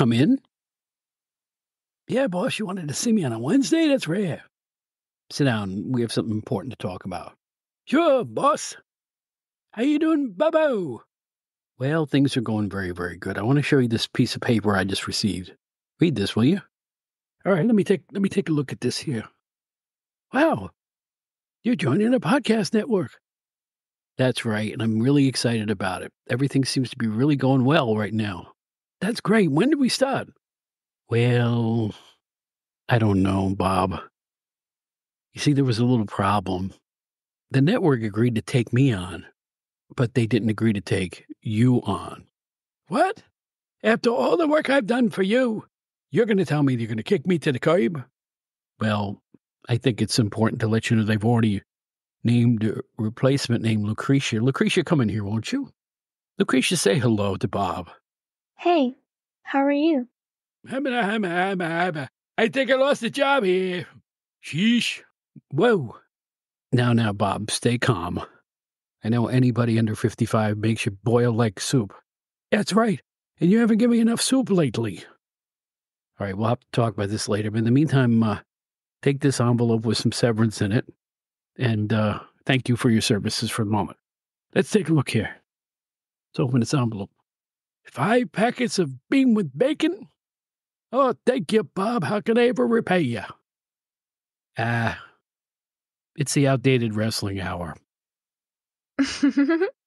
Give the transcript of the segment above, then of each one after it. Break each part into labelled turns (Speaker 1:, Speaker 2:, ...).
Speaker 1: come in? Yeah, boss, you wanted to see me on a Wednesday? That's rare. Sit down. We have something important to talk about. Sure, boss. How you doing, Bubbo? Well, things are going very, very good. I want to show you this piece of paper I just received. Read this, will you? All right, let me take let me take a look at this here. Wow. You're joining a podcast network. That's right, and I'm really excited about it. Everything seems to be really going well right now. That's great. When did we start? Well, I don't know, Bob. You see, there was a little problem. The network agreed to take me on, but they didn't agree to take you on. What? After all the work I've done for you, you're going to tell me you're going to kick me to the curb? Well, I think it's important to let you know they've already named a replacement named Lucretia. Lucretia, come in here, won't you? Lucretia, say hello to Bob.
Speaker 2: Hey, how are you?
Speaker 1: I think I lost the job here. Sheesh. Whoa. Now, now, Bob, stay calm. I know anybody under 55 makes you boil like soup. That's right. And you haven't given me enough soup lately. All right, we'll have to talk about this later. But in the meantime, uh, take this envelope with some severance in it. And uh, thank you for your services for the moment. Let's take a look here. Let's open this envelope. Five packets of bean with bacon? Oh, thank you, Bob. How can I ever repay you? Ah, it's the outdated wrestling hour.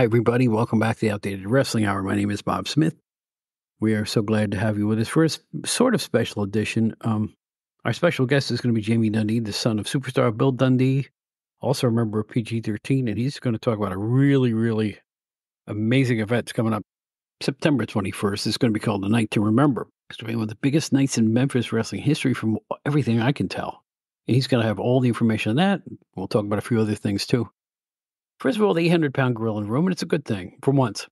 Speaker 1: Hi, everybody. Welcome back to the Outdated Wrestling Hour. My name is Bob Smith. We are so glad to have you with us for a sort of special edition. Um, our special guest is going to be Jamie Dundee, the son of superstar Bill Dundee, also a member of PG 13, and he's going to talk about a really, really amazing event that's coming up September 21st. It's going to be called The Night to Remember. It's going to be one of the biggest nights in Memphis wrestling history from everything I can tell. And he's going to have all the information on that. We'll talk about a few other things too. First of all, the 800 pound gorilla in the room, and it's a good thing for once.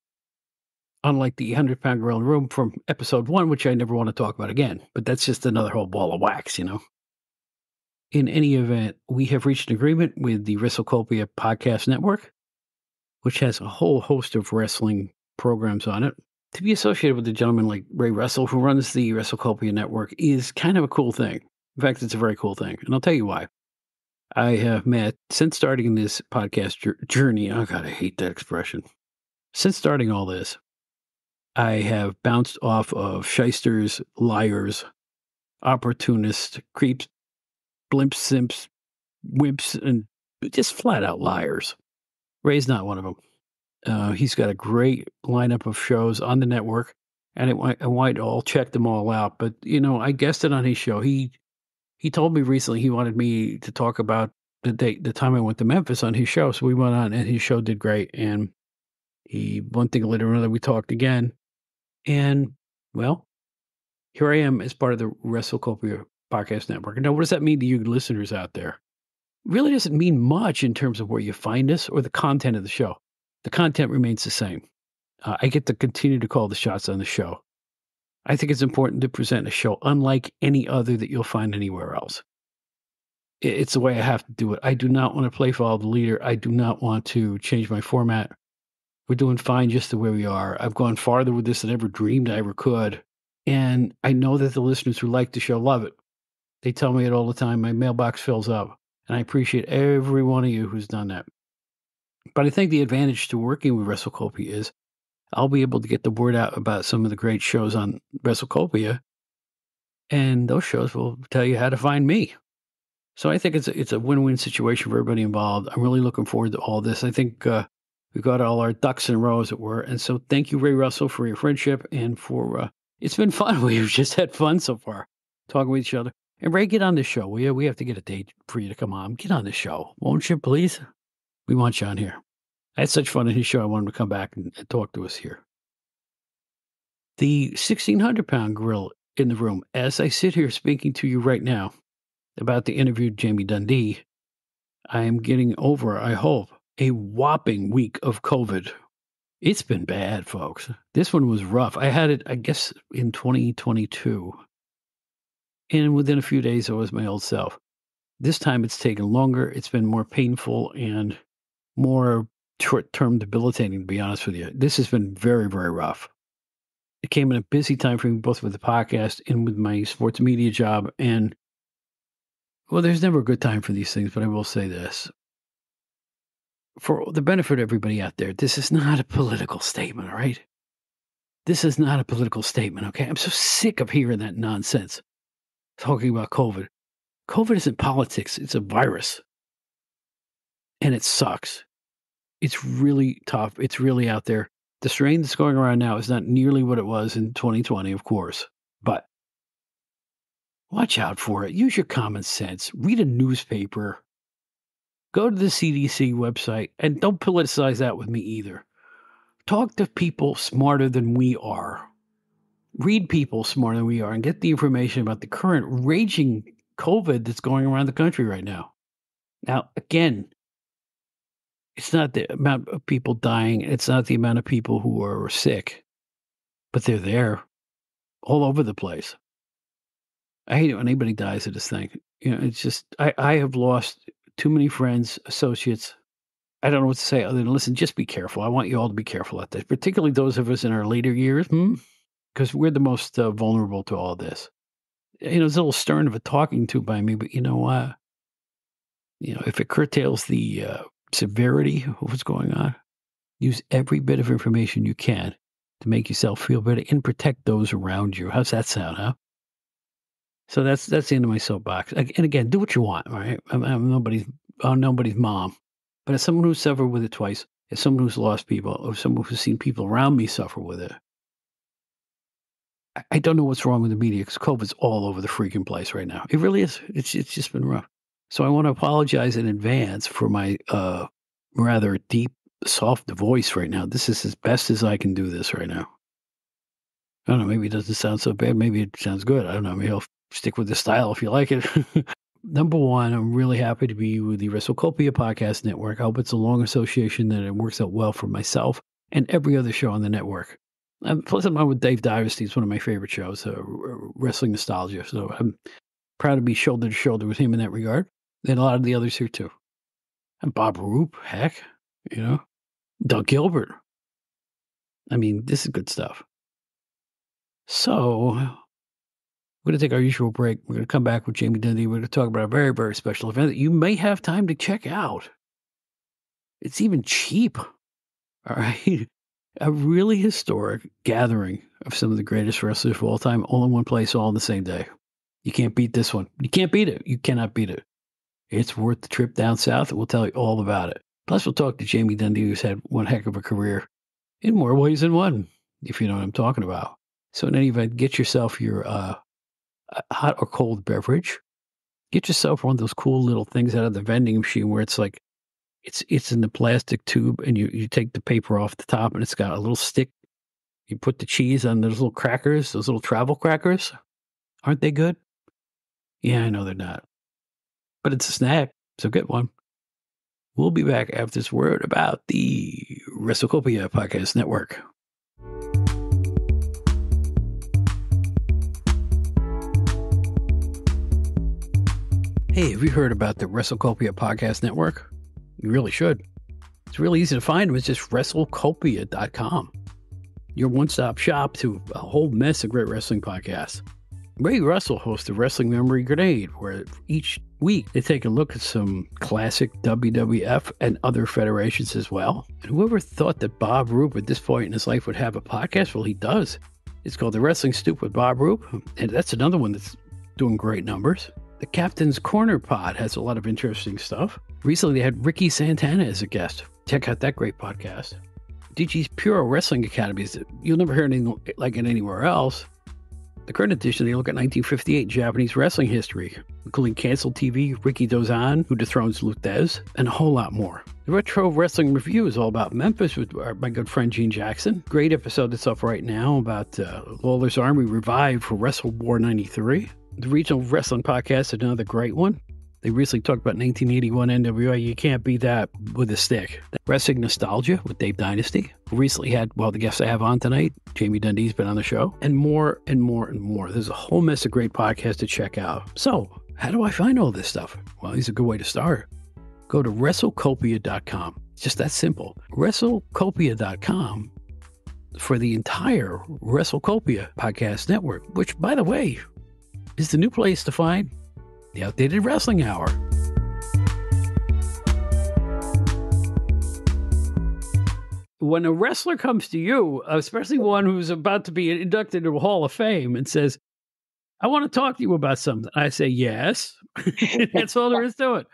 Speaker 1: Unlike the 800 pound gorilla in the room from episode one, which I never want to talk about again, but that's just another whole ball of wax, you know. In any event, we have reached an agreement with the WrestleCopia Podcast Network, which has a whole host of wrestling programs on it. To be associated with a gentleman like Ray Russell, who runs the WrestleCopia Network, is kind of a cool thing. In fact, it's a very cool thing, and I'll tell you why. I have met since starting this podcast journey. Oh, God, I hate that expression. Since starting all this, I have bounced off of shysters, liars, opportunists, creeps, blimps, simps, wimps, and just flat out liars. Ray's not one of them. Uh, he's got a great lineup of shows on the network, and it, I might all check them all out. But you know, I guessed it on his show. He he told me recently he wanted me to talk about the date, the time I went to Memphis on his show. So we went on, and his show did great. And he one thing later another, we talked again, and well, here I am as part of the WrestleCopia podcast network. Now, what does that mean to you listeners out there? really doesn't mean much in terms of where you find us or the content of the show. The content remains the same. Uh, I get to continue to call the shots on the show. I think it's important to present a show unlike any other that you'll find anywhere else. It's the way I have to do it. I do not want to play follow the leader. I do not want to change my format. We're doing fine just the way we are. I've gone farther with this than I ever dreamed I ever could. And I know that the listeners who like the show love it. They tell me it all the time. My mailbox fills up. And I appreciate every one of you who's done that. But I think the advantage to working with WrestleCopia is I'll be able to get the word out about some of the great shows on WrestleCopia, and those shows will tell you how to find me. So I think it's a, it's a win win situation for everybody involved. I'm really looking forward to all this. I think uh, we got all our ducks in a row, as it were. And so thank you, Ray Russell, for your friendship and for uh, it's been fun. We've just had fun so far talking with each other. And Ray, get on the show. We we have to get a date for you to come on. Get on the show, won't you, please? We want you on here. I had such fun in his show. I want him to come back and, and talk to us here. The 1600 pound grill in the room, as I sit here speaking to you right now about the interview with Jamie Dundee, I am getting over, I hope, a whopping week of COVID. It's been bad, folks. This one was rough. I had it, I guess, in 2022. And within a few days, I was my old self. This time it's taken longer. It's been more painful and more short term debilitating, to be honest with you. This has been very, very rough. It came in a busy time for me, both with the podcast and with my sports media job. And well, there's never a good time for these things, but I will say this. For the benefit of everybody out there, this is not a political statement, all right? This is not a political statement, okay? I'm so sick of hearing that nonsense talking about COVID. COVID isn't politics, it's a virus. And it sucks. It's really tough. It's really out there. The strain that's going around now is not nearly what it was in 2020, of course, but watch out for it. Use your common sense. Read a newspaper. Go to the CDC website and don't politicize that with me either. Talk to people smarter than we are read people smarter than we are and get the information about the current raging COVID that's going around the country right now. Now, again, it's not the amount of people dying, it's not the amount of people who are sick, but they're there all over the place. I hate it when anybody dies of this thing. You know, it's just, I, I have lost too many friends, associates. I don't know what to say other than listen, just be careful. I want you all to be careful at this, particularly those of us in our later years. Hmm? because we're the most uh, vulnerable to all this. You know, it's a little stern of a talking to by me, but you know what? You know, if it curtails the uh, severity of what's going on, use every bit of information you can to make yourself feel better and protect those around you. How's that sound, huh? So that's that's the end of my soapbox. And again, do what you want, right? I'm, I'm nobody's I'm nobody's mom, but as someone who's suffered with it twice, as someone who's lost people, or someone who's seen people around me suffer with it, I don't know what's wrong with the media because COVID's all over the freaking place right now. It really is. It's it's just been rough. So I want to apologize in advance for my uh, rather deep, soft voice right now. This is as best as I can do this right now. I don't know. Maybe it doesn't sound so bad. Maybe it sounds good. I don't know. Maybe I'll stick with the style if you like it. Number one, I'm really happy to be with the WrestleCopia Podcast Network. I hope it's a long association that it works out well for myself and every other show on the network. Plus, I'm on with Dave Dynasty. It's one of my favorite shows, uh, Wrestling Nostalgia. So I'm proud to be shoulder to shoulder with him in that regard. And a lot of the others here too. And Bob Roop, heck, you know, Doug Gilbert. I mean, this is good stuff. So we're going to take our usual break. We're going to come back with Jamie Dundee. We're going to talk about a very, very special event that you may have time to check out. It's even cheap. All right a really historic gathering of some of the greatest wrestlers of all time, all in one place, all in the same day. You can't beat this one. You can't beat it. You cannot beat it. It's worth the trip down south. We'll tell you all about it. Plus, we'll talk to Jamie Dundee, who's had one heck of a career in more ways than one, if you know what I'm talking about. So, in any event, get yourself your uh, hot or cold beverage. Get yourself one of those cool little things out of the vending machine where it's like it's it's in the plastic tube, and you you take the paper off the top, and it's got a little stick. You put the cheese on those little crackers, those little travel crackers. Aren't they good? Yeah, I know they're not, but it's a snack, so get one. We'll be back after this word about the WrestleCopia Podcast Network. Hey, have you heard about the WrestleCopia Podcast Network? You really should. It's really easy to find them. It's just WrestleCopia.com. Your one stop shop to a whole mess of great wrestling podcasts. Ray Russell hosts the Wrestling Memory Grenade, where each week they take a look at some classic WWF and other federations as well. And whoever thought that Bob Roop at this point in his life would have a podcast? Well, he does. It's called The Wrestling Stoop with Bob Roop, and that's another one that's doing great numbers. The Captain's Corner Pod has a lot of interesting stuff. Recently, they had Ricky Santana as a guest. Check out that great podcast. DG's Pure Wrestling Academies. You'll never hear anything like it anywhere else. The current edition, they look at 1958 Japanese wrestling history, including canceled TV, Rikidozan, who dethrones Lou Thesz, and a whole lot more. The Retro Wrestling Review is all about Memphis with my good friend Gene Jackson. Great episode that's up right now about uh, Lawler's Army revived for Wrestle War 93. The Regional Wrestling Podcast is another great one. They recently talked about 1981 NWA. You can't beat that with a stick. Wrestling Nostalgia with Dave Dynasty. Recently had, well, the guests I have on tonight, Jamie Dundee's been on the show, and more and more and more. There's a whole mess of great podcasts to check out. So, how do I find all this stuff? Well, it's a good way to start. Go to WrestleCopia.com. It's just that simple. WrestleCopia.com for the entire WrestleCopia podcast network, which, by the way, is the new place to find the Outdated Wrestling Hour. When a wrestler comes to you, especially one who's about to be inducted into a Hall of Fame, and says, I want to talk to you about something, I say, Yes. That's all there is to it.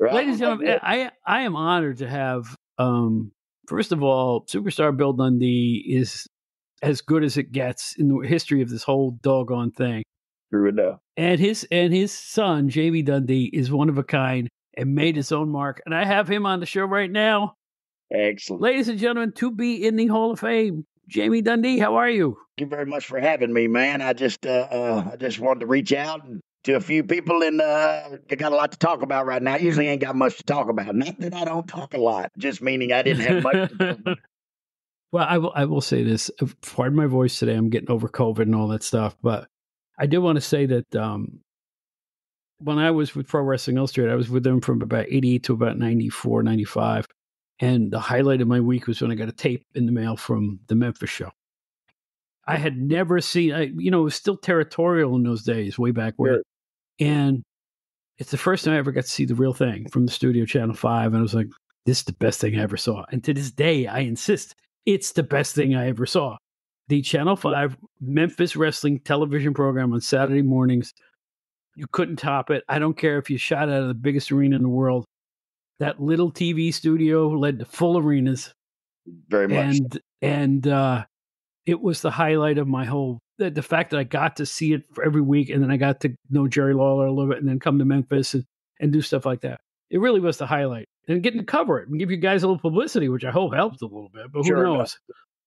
Speaker 1: Right. Ladies and gentlemen, I, I am honored to have, um, first of all, superstar Bill Dundee is as good as it gets in the history of this whole doggone thing.
Speaker 3: True enough.
Speaker 1: And his and his son, Jamie Dundee, is one of a kind and made his own mark. And I have him on the show right now.
Speaker 3: Excellent.
Speaker 1: Ladies and gentlemen, to be in the Hall of Fame, Jamie Dundee, how are you?
Speaker 3: Thank you very much for having me, man. I just uh, uh I just wanted to reach out to a few people and uh I got a lot to talk about right now. I usually ain't got much to talk about. Not that I don't talk a lot, just meaning I didn't have much
Speaker 1: Well, I will I will say this. Pardon my voice today. I'm getting over COVID and all that stuff, but I do want to say that um, when I was with Pro Wrestling Illustrated, I was with them from about 88 to about 94, 95. And the highlight of my week was when I got a tape in the mail from the Memphis show. I had never seen, I, you know, it was still territorial in those days, way back when. And it's the first time I ever got to see the real thing from the studio, Channel 5. And I was like, this is the best thing I ever saw. And to this day, I insist it's the best thing I ever saw the Channel 5 Memphis Wrestling television program on Saturday mornings. You couldn't top it. I don't care if you shot out of the biggest arena in the world. That little TV studio led to full arenas.
Speaker 3: Very much.
Speaker 1: And and uh, it was the highlight of my whole the, the, fact that I got to see it for every week and then I got to know Jerry Lawler a little bit and then come to Memphis and, and do stuff like that. It really was the highlight. And getting to cover it and give you guys a little publicity, which I hope helped a little bit, but who sure knows? Enough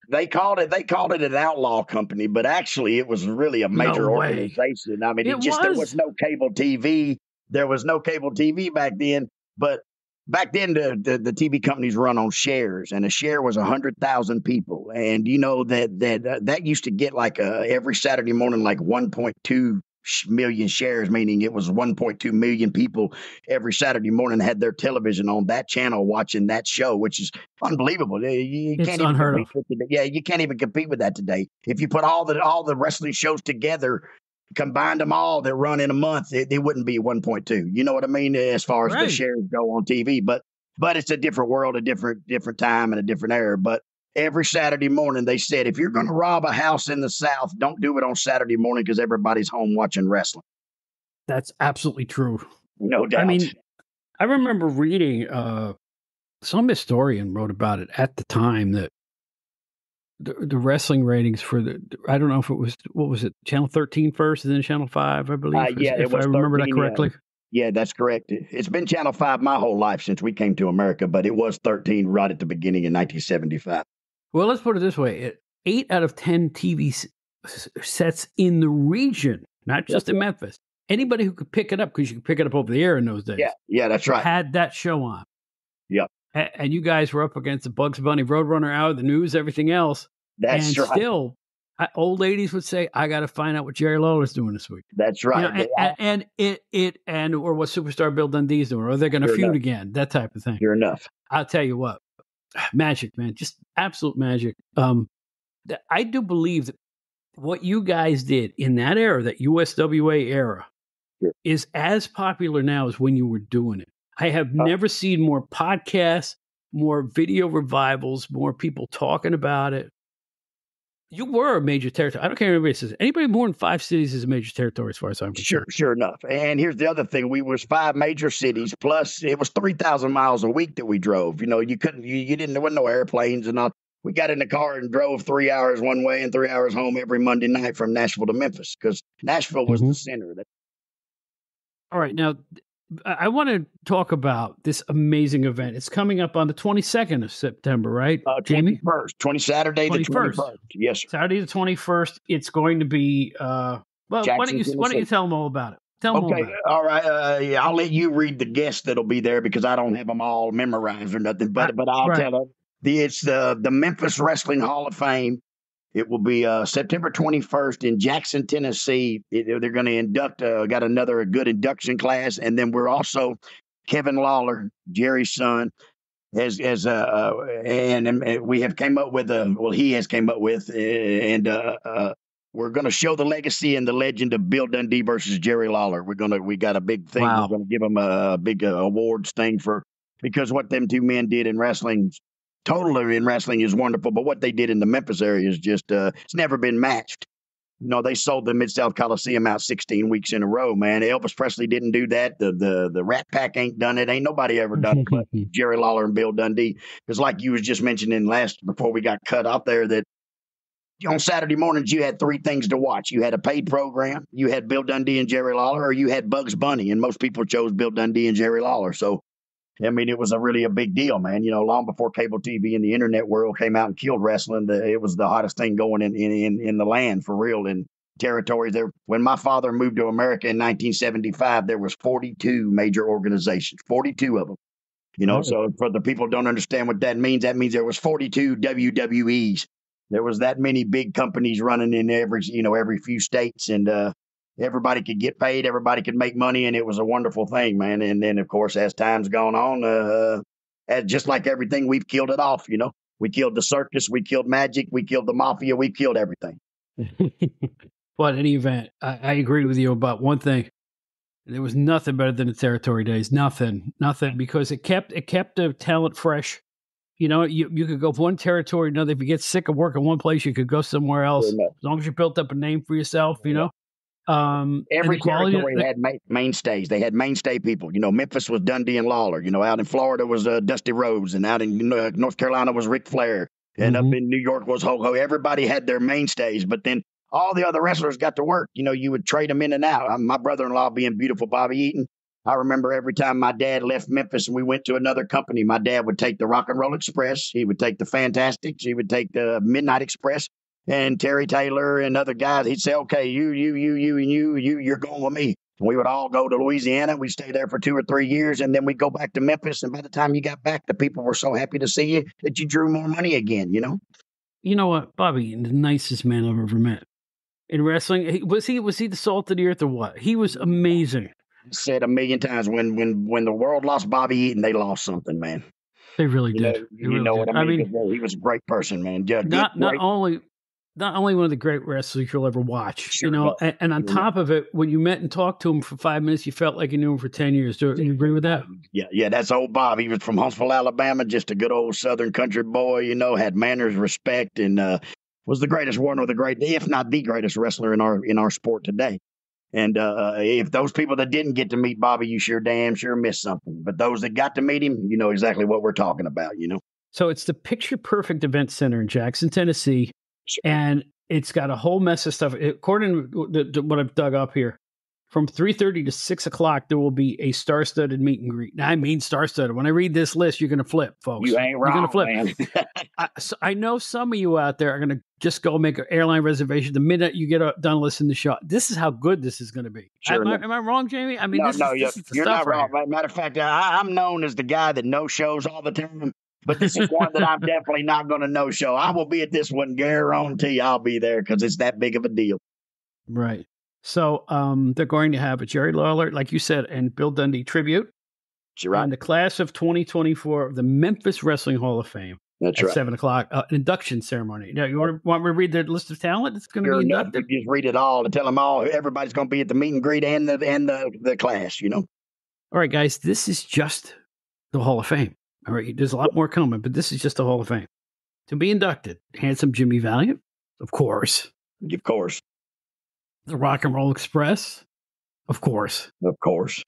Speaker 3: they called it they called it an outlaw company, but actually it was really a major no organization. I mean, it, it just was. there was no cable TV. There was no cable TV back then, but back then the, the, the TV companies run on shares, and a share was a hundred thousand people, and you know that that uh, that used to get like a, every Saturday morning like one point two million shares, meaning it was 1.2 million people every Saturday morning had their television on that channel watching that show, which is unbelievable. You,
Speaker 1: can't even compete
Speaker 3: with it. Yeah, you can't even compete with that today. If you put all the all the wrestling shows together, combined them all that run in a month, it, it wouldn't be 1.2. You know what I mean? As far as right. the shares go on TV, but but it's a different world, a different different time, and a different era. But every Saturday morning. They said, if you're going to rob a house in the South, don't do it on Saturday morning because everybody's home watching wrestling.
Speaker 1: That's absolutely true.
Speaker 3: No doubt.
Speaker 1: I mean, I remember reading, uh, some historian wrote about it at the time that the, the wrestling ratings for the, I don't know if it was, what was it, Channel 13 first and then Channel 5, I believe. Uh,
Speaker 3: yeah,
Speaker 1: if, if I remember 13, that correctly.
Speaker 3: Yeah. yeah, that's correct. It's been Channel 5 my whole life since we came to America, but it was 13 right at the beginning in 1975.
Speaker 1: Well, let's put it this way: eh, eight out of ten TV sets in the region, not just in Memphis. Anybody who could pick it up because you could pick it up over the air in those days.
Speaker 3: Yeah, yeah, that's right.
Speaker 1: Had that show on.
Speaker 3: Yep.
Speaker 1: And you guys were up against the Bugs Bunny, Roadrunner Hour, the news, everything else.
Speaker 3: That's
Speaker 1: and
Speaker 3: right.
Speaker 1: Still, old ladies would say, "I got to find out what Jerry Lawler's doing this week."
Speaker 3: That's right.
Speaker 1: You know, and, and, it it and or what superstar Bill Dundee's doing, or they're going to feud enough. again, that type of thing.
Speaker 3: You're enough.
Speaker 1: I'll tell you what, magic, man, just absolute magic. Um, I do believe that what you guys did in that era, that USWA era, sure. is as popular now as when you were doing it. I have uh, never seen more podcasts, more video revivals, more people talking about it. You were a major territory. I don't care anybody says. Anybody more than five cities is a major territory, as far as I'm
Speaker 3: concerned. Sure, sure enough. And here's the other thing: we was five major cities plus it was three thousand miles a week that we drove. You know, you couldn't, you, you didn't, there wasn't no airplanes and all. We got in the car and drove three hours one way and three hours home every Monday night from Nashville to Memphis because Nashville was mm-hmm. the center. That-
Speaker 1: all right, now I want to talk about this amazing event. It's coming up on the 22nd of September, right,
Speaker 3: uh, Jamie? 21st, 20 Saturday 21st. the 21st. Yes, sir.
Speaker 1: Saturday the 21st. It's going to be. Uh, well, Jackson, why don't you why don't you tell them all about it? Tell
Speaker 3: okay,
Speaker 1: them
Speaker 3: all, all right. Uh, yeah, I'll let you read the guests that'll be there because I don't have them all memorized or nothing. But but I'll right. tell them. The, it's the the Memphis Wrestling Hall of Fame. It will be uh, September 21st in Jackson, Tennessee. It, they're going to induct, uh, got another good induction class. And then we're also Kevin Lawler, Jerry's son, as as uh, uh and, and, we have came up with a well he has came up with and uh, uh, we're going to show the legacy and the legend of Bill Dundee versus Jerry Lawler. We're gonna we got a big thing. Wow. We're going to give them a, a big uh, awards thing for because what them two men did in wrestling totally in wrestling is wonderful, but what they did in the Memphis area is just uh, it's never been matched. You know, they sold the Mid South Coliseum out 16 weeks in a row, man. Elvis Presley didn't do that. The the the Rat Pack ain't done it. Ain't nobody ever done it but Jerry Lawler and Bill Dundee. Because like you was just mentioning last before we got cut out there that on Saturday mornings you had three things to watch. You had a paid program, you had Bill Dundee and Jerry Lawler, or you had Bugs Bunny, and most people chose Bill Dundee and Jerry Lawler. So I mean, it was a really a big deal, man. You know, long before cable TV and the internet world came out and killed wrestling, the, it was the hottest thing going in, in in the land for real in territories. There, when my father moved to America in 1975, there was 42 major organizations, 42 of them. You know, so for the people don't understand what that means, that means there was 42 WWEs. There was that many big companies running in every, you know, every few states, and uh, everybody could get paid, everybody could make money, and it was a wonderful thing, man. And then, of course, as time's gone on, uh, as just like everything, we've killed it off. You know, we killed the circus, we killed magic, we killed the mafia, we killed everything.
Speaker 1: well, in any event, I, I agree with you about one thing. There was nothing better than the territory days. Nothing, nothing, because it kept it kept the talent fresh. You know, you, you could go from one territory to another. If you get sick of working one place, you could go somewhere else. As long as you built up a name for yourself, you know.
Speaker 3: Um, Every territory had ma- mainstays. They had mainstay people. You know, Memphis was Dundee and Lawler. You know, out in Florida was uh, Dusty Rhodes, and out in uh, North Carolina was Ric Flair, and mm-hmm. up in New York was Hulk Hogan. Everybody had their mainstays, but then all the other wrestlers got to work. You know, you would trade them in and out. Uh, my brother-in-law being beautiful Bobby Eaton. I remember every time my dad left Memphis and we went to another company, my dad would take the Rock and Roll Express. He would take the Fantastics. He would take the Midnight Express and Terry Taylor and other guys. He'd say, "Okay, you, you, you, you, and you, you, you're going with me." And we would all go to Louisiana. We'd stay there for two or three years, and then we'd go back to Memphis. And by the time you got back, the people were so happy to see you that you drew more money again. You know.
Speaker 1: You know what, Bobby, the nicest man I've ever met in wrestling. Was he was he the salt of the earth or what? He was amazing.
Speaker 3: Said a million times when when when the world lost Bobby Eaton, they lost something, man.
Speaker 1: They really
Speaker 3: you
Speaker 1: did.
Speaker 3: Know, you really know did. what I mean? I mean he was a great person, man.
Speaker 1: Yeah, not not only not only one of the great wrestlers you'll ever watch, sure, you know, and, and, on top of it, when you met and talked to him for five minutes, you felt like you knew him for 10 years. Do you agree with that?
Speaker 3: Yeah, yeah, that's old Bob. He was from Huntsville, Alabama, just a good old Southern country boy, you know, had manners, respect, and uh, was the greatest one of the great, if not the greatest wrestler in our in our sport today. And uh, if those people that didn't get to meet Bobby, you sure damn sure missed something. But those that got to meet him, you know exactly what we're talking about, you know.
Speaker 1: So it's the Picture Perfect Event Center in Jackson, Tennessee. Sure. And it's got a whole mess of stuff. According to what I've dug up here, from 3.30 to 6 o'clock, there will be a star-studded meet and greet. Now, I mean star-studded. When I read this list, you're going to flip, folks.
Speaker 3: You ain't wrong, You're going to flip.
Speaker 1: I, so I, know some of you out there are going to just go make an airline reservation the minute you get a, done listening to the show. This is how good this is going to be. Sure am, I, am, I, wrong, Jamie? I mean,
Speaker 3: no,
Speaker 1: this
Speaker 3: no,
Speaker 1: is,
Speaker 3: you're, you're not wrong. Right Matter of fact, I, I'm known as the guy that no shows all the time but this is one that I'm definitely not going to no show. I will be at this one, guarantee I'll be there because it's that big of a deal.
Speaker 1: Right. So um, they're going to have a Jerry Lawler, like you said, and Bill Dundee tribute.
Speaker 3: That's right.
Speaker 1: And the class of 2024 of the Memphis Wrestling Hall of Fame.
Speaker 3: That's
Speaker 1: at
Speaker 3: right.
Speaker 1: Seven o'clock, uh, induction ceremony. Now, you want, want me to read the list of talent? It's going to be inducted.
Speaker 3: Just read it all to tell them all. Everybody's going to be at the meet and greet and the and the the class. You know.
Speaker 1: All right, guys. This is just the Hall of Fame. All right, there's a lot more coming, but this is just the Hall of Fame. To be inducted, handsome Jimmy Valiant, of course.
Speaker 3: Of course.
Speaker 1: The Rock and Roll Express, of course.
Speaker 3: Of course.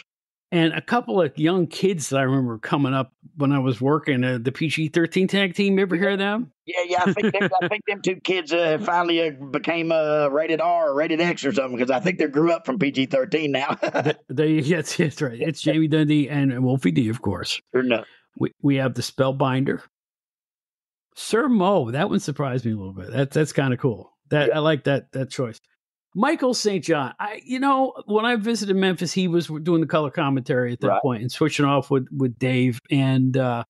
Speaker 1: And a couple of young kids that I remember coming up when I was working at the PG 13 tag team. You ever hear of them?
Speaker 3: Yeah, yeah. I think them, I think them two kids uh, finally uh, became uh, rated R or rated X or something because I think they grew up from PG 13 now.
Speaker 1: they, yes, that's right. It's Jamie Dundee and Wolfie D, of course.
Speaker 3: Sure enough.
Speaker 1: We, we have the Spellbinder. Sir Mo, that one surprised me a little bit. That's that's kind of cool. That I like that that choice. Michael St. John. I, you know, when I visited Memphis, he was doing the color commentary at that right. point and switching off with with Dave. And uh,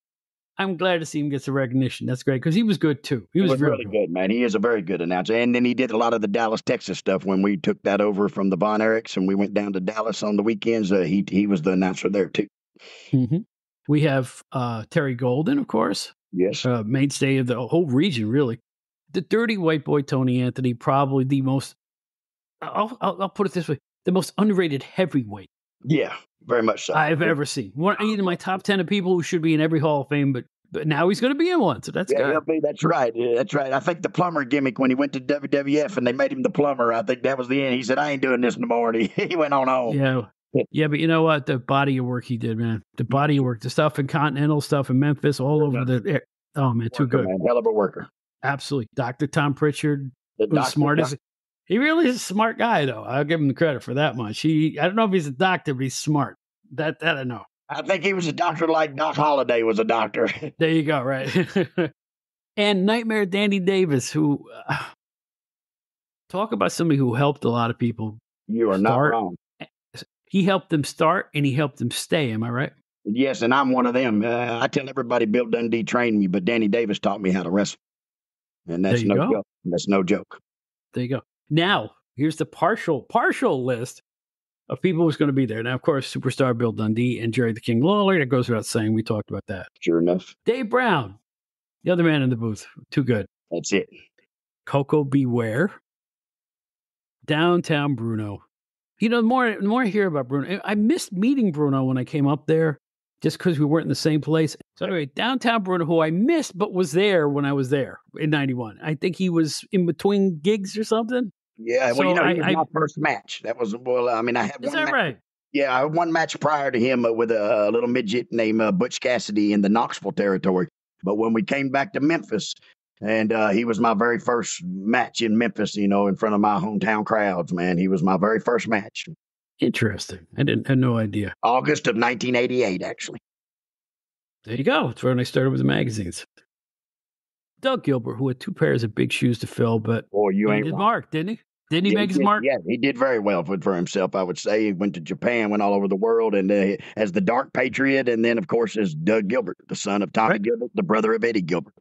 Speaker 1: I'm glad to see him get some recognition. That's great because he was good too. He was,
Speaker 3: was really good. good, man. He is a very good announcer. And then he did a lot of the Dallas, Texas stuff when we took that over from the Von Erichs and we went down to Dallas on the weekends. Uh, he he was the announcer there too.
Speaker 1: Mm-hmm. We have uh, Terry Golden, of course.
Speaker 3: Yes,
Speaker 1: uh, mainstay of the whole region, really. The dirty white boy Tony Anthony, probably the most I'll, I'll, I'll put it this way: the most underrated heavyweight.
Speaker 3: Yeah, very much so.
Speaker 1: I've ever seen. One in my top ten of people who should be in every Hall of Fame, but but now he's going to be in one. So that's
Speaker 3: yeah, good. Be, that's right. That's right. I think the plumber gimmick when he went to WWF and they made him the plumber. I think that was the end. He said, "I ain't doing this no more." And he, he went on home.
Speaker 1: Yeah. Yeah, but you know what? The body of work he did, man. The body of work, the stuff in Continental, stuff in Memphis, all over the. Oh man, too
Speaker 3: worker,
Speaker 1: good.
Speaker 3: Man. Hell of a worker.
Speaker 1: Absolutely, Doctor Tom Prichard, the was smart as he really is a smart guy, though. I'll give him the credit for that much. He, I don't know if he's a doctor, but he's smart. That, that I know.
Speaker 3: I think he was a doctor like Doc Holliday was a doctor.
Speaker 1: there you go, right? and Nightmare Danny Davis, who uh, talk about somebody who helped a lot of people.
Speaker 3: You are start. not wrong.
Speaker 1: He helped them start, and he helped them stay. Am I right?
Speaker 3: Yes, and I'm one of them. Uh, I tell everybody Bill Dundee trained me, but Danny Davis taught me how to wrestle, and that's no go. joke. That's no joke.
Speaker 1: There you go. Now, here's the partial partial list of people who's going to be there. Now, of course, superstar Bill Dundee and Jerry the King Lawler. That goes without saying. We talked about that.
Speaker 3: Sure enough.
Speaker 1: Dave Brown, the other man in the booth. Too good.
Speaker 3: That's it.
Speaker 1: Koko B. Ware. Downtown Bruno. You know, the more, the more I hear about Bruno, I missed meeting Bruno when I came up there just because we weren't in the same place. So anyway, downtown Bruno, who I missed but was there when I was there in '91. I think he was in between gigs or something.
Speaker 3: Yeah, well, so you know, I, he was I, my first match. That was well. I mean, I had
Speaker 1: is
Speaker 3: one.
Speaker 1: that
Speaker 3: match.
Speaker 1: right?
Speaker 3: Yeah, I had one match prior to him uh, with a, a, little midget named uh, Butch Cassidy in the Knoxville territory. But when we came back to Memphis, and uh, he was my very first match in Memphis, you know, in front of my hometown crowds. Man, he was my very first match.
Speaker 1: Interesting. I didn't had no idea.
Speaker 3: August of 1988, actually.
Speaker 1: There you go. It's when I started with the magazines. Doug Gilbert, who had two pairs of big shoes to fill, but
Speaker 3: Boy, you ain't
Speaker 1: did
Speaker 3: wrong.
Speaker 1: mark, didn't he? Didn't he
Speaker 3: yeah,
Speaker 1: make
Speaker 3: he
Speaker 1: his
Speaker 3: did,
Speaker 1: mark?
Speaker 3: Yeah, he did very well for, for himself, I would say. He went to Japan, went all over the world, and uh, as the Dark Patriot, and then, of course, as Doug Gilbert, the son of Tommy right. Gilbert, the brother of Eddie Gilbert.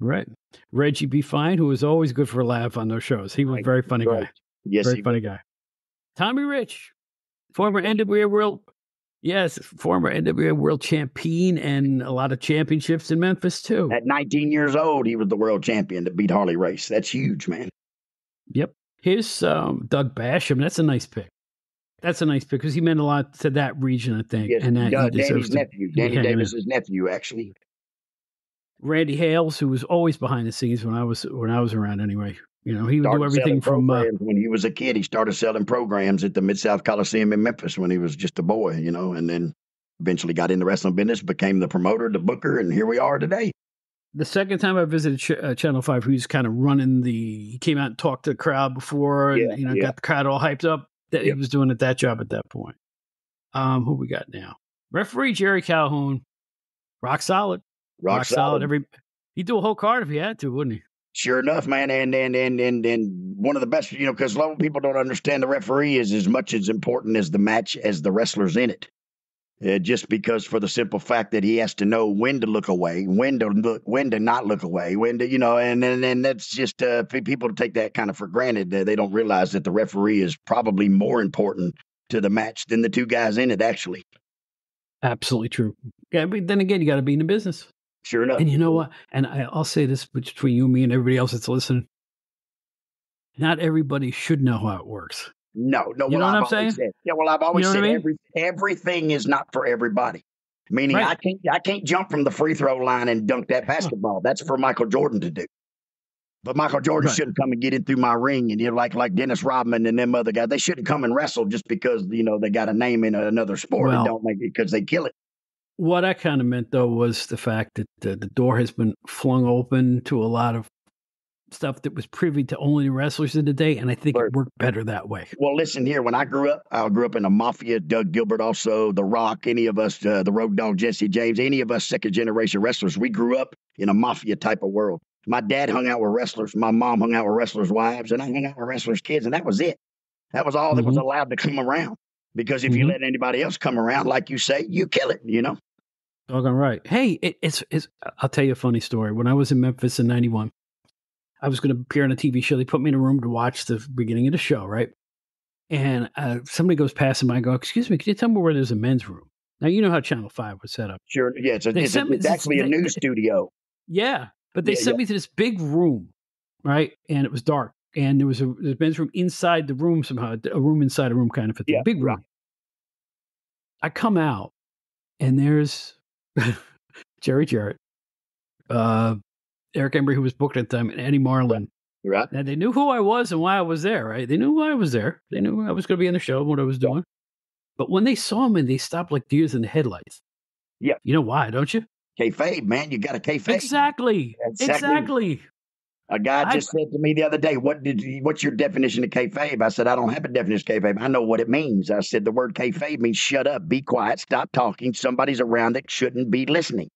Speaker 1: Right. Reggie B. Fine, who was always good for a laugh on those shows. He was a very funny right. guy.
Speaker 3: Yes,
Speaker 1: very funny was. guy. Tommy Rich, former NWA World Yes, former NWA world champion and a lot of championships in Memphis too.
Speaker 3: At 19 years old, he was the world champion to beat Harley Race. That's huge, man.
Speaker 1: Yep. Here's um, Doug Basham, that's a nice pick. That's a nice pick because he meant a lot to that region, I think.
Speaker 3: Yes,
Speaker 1: and that
Speaker 3: uh, Danny's nephew, Danny Davis's nephew, actually.
Speaker 1: Randy Hales, who was always behind the scenes when I was when I was around, anyway. You know, he would do everything from uh,
Speaker 3: when he was a kid. He started selling programs at the Mid South Coliseum in Memphis when he was just a boy. You know, and then eventually got in the wrestling business, became the promoter, the booker, and here we are today.
Speaker 1: The second time I visited Ch- uh, Channel Five, he was kind of running the. He came out and talked to the crowd before, and you know, yeah. got the crowd all hyped up. That he was doing at that job at that point. Um, who we got now? Referee Jerry Calhoun, rock solid,
Speaker 3: rock, rock solid. solid.
Speaker 1: Every he'd do a whole card if he had to, wouldn't he?
Speaker 3: Sure enough, man, and and and and and one of the best, you know, because a lot of people don't understand the referee is as much as important as the match as the wrestlers in it. Uh, just because, for the simple fact that he has to know when to look away, when to look, when to not look away, when to, you know, and and, and that's just uh, people take that kind of for granted. Uh, they don't realize that the referee is probably more important to the match than the two guys in it. Actually,
Speaker 1: absolutely true. Yeah, but then again, you got to be in the business.
Speaker 3: Sure enough.
Speaker 1: And you know what? And I, I'll say this between you, me, and everybody else that's listening. Not everybody should know how it works.
Speaker 3: No, no.
Speaker 1: You
Speaker 3: well,
Speaker 1: know
Speaker 3: I've
Speaker 1: what I'm saying?
Speaker 3: Said, yeah. Well, I've always
Speaker 1: you know
Speaker 3: said
Speaker 1: I mean?
Speaker 3: every, everything is not for everybody. Meaning, right. I can't I can't jump from the free throw line and dunk that basketball. That's for Michael Jordan to do. But Michael Jordan right. shouldn't come and get in through my ring, and you know, like like Dennis Rodman and them other guys, they shouldn't come and wrestle just because you know they got a name in another sport well, and don't make it because they kill it.
Speaker 1: What I kind of meant though was the fact that the, the door has been flung open to a lot of stuff that was privy to only wrestlers of the day, and I think it worked better that way.
Speaker 3: Well, listen here. When I grew up, I grew up in a mafia. Doug Gilbert, also The Rock, any of us, uh, the Road Dog, Jesse James, any of us second generation wrestlers, we grew up in a mafia type of world. My dad hung out with wrestlers. My mom hung out with wrestlers' wives, and I hung out with wrestlers' kids, and that was it. That was all mm-hmm. that was mm-hmm. allowed to come around. Because if mm-hmm. you let anybody else come around, like you say, you kill it. You know.
Speaker 1: Doggone right. Hey, it, it's it's. I'll tell you a funny story. When I was in Memphis in '91, I was going to appear on a TV show. They put me in a room to watch the beginning of the show, right? And uh, somebody goes past and I go, "Excuse me, can you tell me where there's a men's room?" Now you know how Channel Five was set up.
Speaker 3: Sure, yeah, it's, a, it's, a, it's actually a news studio.
Speaker 1: Yeah, but they yeah, sent yeah. me to this big room, right? And it was dark, and there was a, a men's room inside the room somehow, a room inside a room kind of a thing, yeah, big room. Right. I come out, and there's Jerry Jarrett, uh, Eric Embry, who was booked at the time, and Eddie Marlin.
Speaker 3: Right.
Speaker 1: And they knew who I was and why I was there, right? They knew why I was there. They knew I was going to be in the show, and what I was doing. But when they saw me, they stopped like deers in the headlights.
Speaker 3: Yeah.
Speaker 1: You know why, don't you?
Speaker 3: Kayfabe, man. You got a kayfabe.
Speaker 1: Exactly. exactly. Exactly.
Speaker 3: A guy just I, said to me the other day, "What did? You, what's your definition of kayfabe?" I said, "I don't have a definition of kayfabe. I know what it means." I said, "The word kayfabe means shut up, be quiet, stop talking. Somebody's around that shouldn't be listening."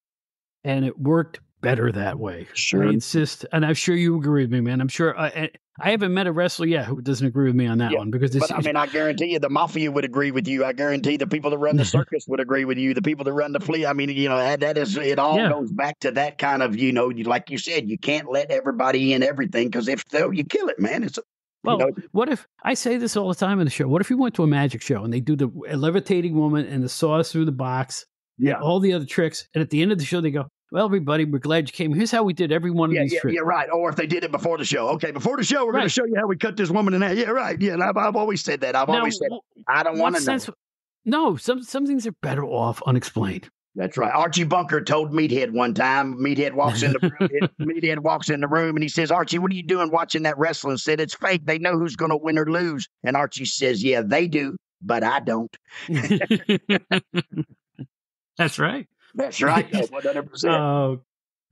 Speaker 1: And it worked better that way.
Speaker 3: Sure.
Speaker 1: I insist, and I'm sure you agree with me, man. I'm sure. I, I haven't met a wrestler yet who doesn't agree with me on that yeah, one because
Speaker 3: but I mean, I guarantee you, the mafia would agree with you. I guarantee the people that run the circus would agree with you. The people that run the flea. I mean, you know, that, that is it. All yeah. goes back to that kind of, you know, like you said, you can't let everybody in everything because if so, you kill it, man. It's
Speaker 1: well, you know, what if I say this all the time in the show? What if you went to a magic show and they do the levitating woman and the saws through the box,
Speaker 3: yeah,
Speaker 1: all the other tricks, and at the end of the show they go, well, everybody, we're glad you came. Here's how we did every one of
Speaker 3: yeah,
Speaker 1: these
Speaker 3: yeah,
Speaker 1: trips.
Speaker 3: Yeah, right. Or if they did it before the show. Okay, before the show, we're right. going to show you how we cut this woman in half. Yeah, right. Yeah, I've, I've always said that. I've now, always said I don't want to know.
Speaker 1: No, some some things are better off unexplained.
Speaker 3: That's right. Archie Bunker told Meathead one time. Meathead walks in the room. Meathead walks in the room and he says, "Archie, what are you doing watching that wrestling?" Said it's fake. They know who's going to win or lose. And Archie says, "Yeah, they do, but I don't."
Speaker 1: That's right.
Speaker 3: That's right. One hundred percent.
Speaker 1: Oh,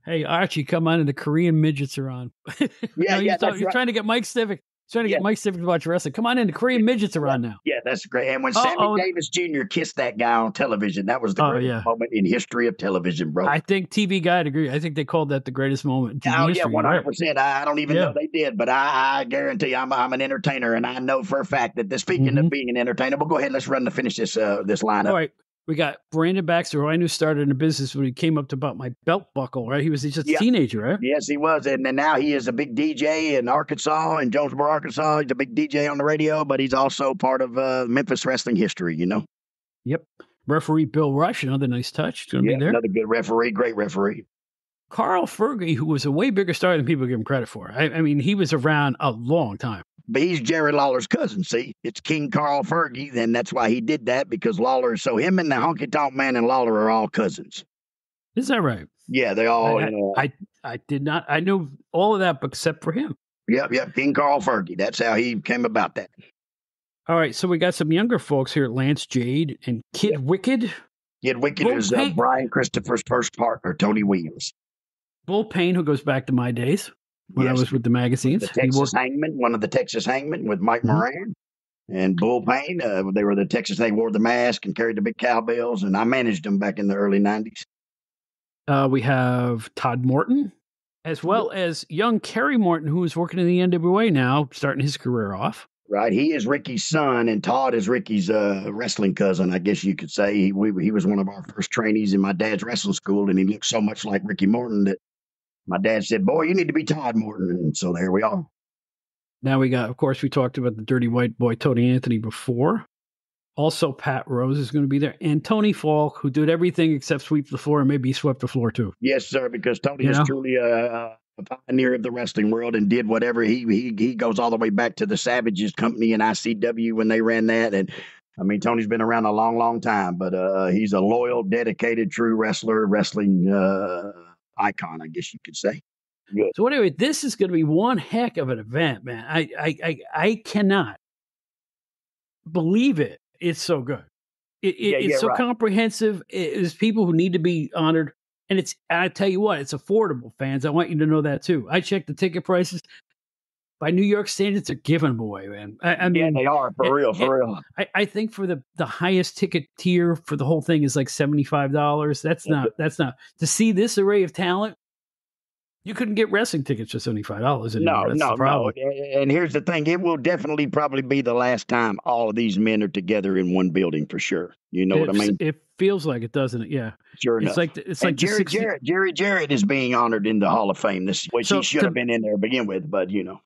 Speaker 1: Hey Archie, come on! And the Korean midgets are on.
Speaker 3: yeah, no, yeah,
Speaker 1: talk, you're
Speaker 3: right.
Speaker 1: trying to get Mike Stivic. Trying to
Speaker 3: yeah.
Speaker 1: get Mike Stivic to watch wrestling. Come on in. The Korean midgets are on now.
Speaker 3: Yeah, that's great. And when Sammy Uh-oh. Davis Jr. kissed that guy on television, that was the oh, greatest yeah. moment in history of television, bro.
Speaker 1: I think TV Guide agree. I think they called that the greatest moment.
Speaker 3: In oh history, yeah, one hundred percent. I don't even yeah. know they did, but I, I guarantee I'm I'm an entertainer, and I know for a fact that. Speaking mm-hmm. of being an entertainer, but go ahead, let's run to finish this uh, this lineup.
Speaker 1: All right. We got Brandon Baxter, who I knew started in the business when he came up to about my belt buckle, right? He was just a teenager, right?
Speaker 3: Yes, he was. And, now he is a big DJ in Arkansas, in Jonesboro, Arkansas. He's a big DJ on the radio, but he's also part of uh, Memphis wrestling history, you know?
Speaker 1: Yep. Referee Bill Rush, another nice touch. Going to be there.
Speaker 3: Another good referee, great referee.
Speaker 1: Carl Fergie, who was a way bigger star than people give him credit for. I, I mean, he was around a long time.
Speaker 3: But he's Jerry Lawler's cousin. See, it's King Carl Fergie, and that's why he did that because Lawler. So him and the Honky Tonk Man and Lawler are all cousins.
Speaker 1: Is that right?
Speaker 3: Yeah, they all.
Speaker 1: I, you know, I I did not. I knew all of that, except for him.
Speaker 3: Yep, yep. King Carl Fergie. That's how he came about that.
Speaker 1: All right, so we got some younger folks here: Lance Jade and Kid yep. Wicked.
Speaker 3: Kid Wicked Bull is uh, Brian Christopher's first partner, Tony Williams.
Speaker 1: Bull Payne, who goes back to my days when yes. I was with the magazines.
Speaker 3: The Texas Hangman, one of the Texas Hangmen with Mike mm-hmm. Moran and Bull Payne. Uh, they were the Texas. They wore the mask and carried the big cowbells, and I managed them back in the early '90s.
Speaker 1: Uh, we have Todd Morton, as well as young Kerry Morton, who is working in the NWA now, starting his career off.
Speaker 3: Right, he is Ricky's son, and Todd is Ricky's uh, wrestling cousin. I guess you could say he we, he was one of our first trainees in my dad's wrestling school, and he looked so much like Ricky Morton that my dad said, Boy, you need to be Todd Morton. And so there we are.
Speaker 1: Now we got, of course, we talked about the dirty white boy, Tony Anthony, before. Also, Pat Rose is going to be there. And Tony Falk, who did everything except sweep the floor and maybe he swept the floor too.
Speaker 3: Yes, sir, because Tony you is know? truly a, a, pioneer of the wrestling world and did whatever he, he he goes all the way back to the Savages Company and ICW when they ran that. And I mean, Tony's been around a long, long time, but uh, he's a loyal, dedicated, true wrestler, wrestling uh, icon, I guess you could say. Good.
Speaker 1: So anyway, this is going to be one heck of an event, man. I I I, I cannot believe it. It's so good. It, it, yeah, it's yeah, so right. comprehensive. It's people who need to be honored. And it's, I tell you what, it's affordable, fans. I want you to know that too. I checked the ticket prices by New York standards, they're giving them away, man. I, I mean,
Speaker 3: yeah, they are for real, for real.
Speaker 1: I, I, think for the the highest ticket tier for the whole thing is like seventy five dollars. That's not that's not to see this array of talent. You couldn't get wrestling tickets for seventy five dollars anymore. No, That's no,
Speaker 3: no. And here's the thing: it will definitely probably be the last time all of these men are together in one building for sure. You know what I mean?
Speaker 1: It feels like it, doesn't it? Yeah.
Speaker 3: Sure
Speaker 1: enough.
Speaker 3: It's like
Speaker 1: it's and like
Speaker 3: Jerry 60... Jarrett. Jerry Jarrett is being honored in the Hall of Fame. This which so he should to, have been in there to begin with, but you know.